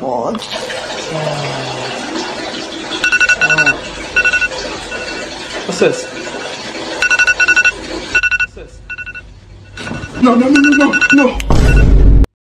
board. Uh, uh. What's this? What's this? No, no, no, no, no, no.